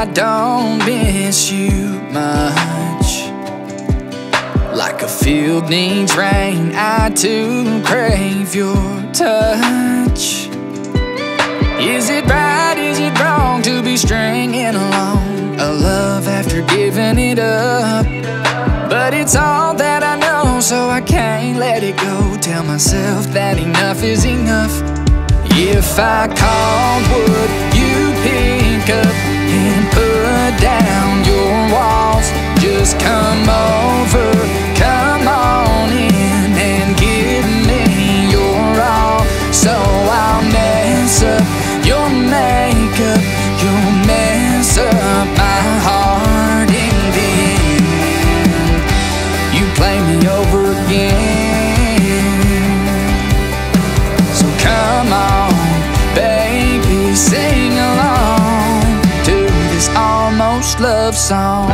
I don't miss you much. Like a field needs rain, I too crave your touch. Is it right, is it wrong to be stringing along a love after giving it up? But it's all that I know, so I can't let it go. Tell myself that enough is enough. If I called, would you pick up and put down your walls? Just come over, come on in and give me your all. So I'll mess up your makeup, you'll mess up my heart in the end. You play me over again. So come on, baby, almost love song.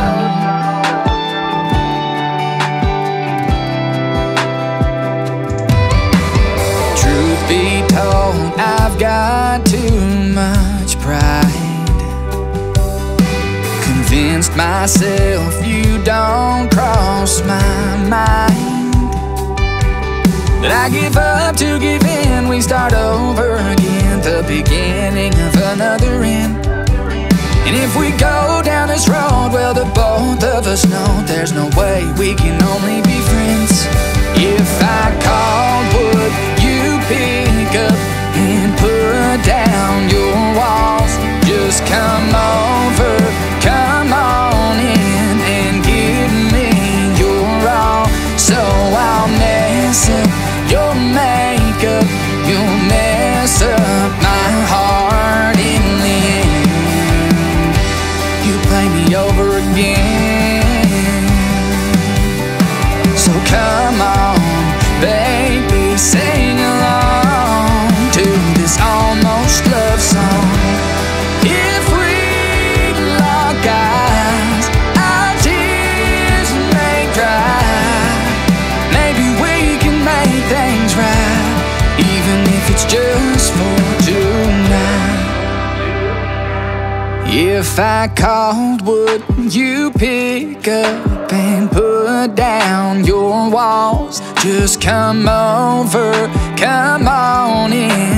Truth be told, I've got too much pride. Convinced myself you don't cross my mind. That I give up to give in, we start over again, the beginning of another end. And if we go of us know there's no way we can only be friends. If I called, would you pick up and put down your walls? Just come over, come on in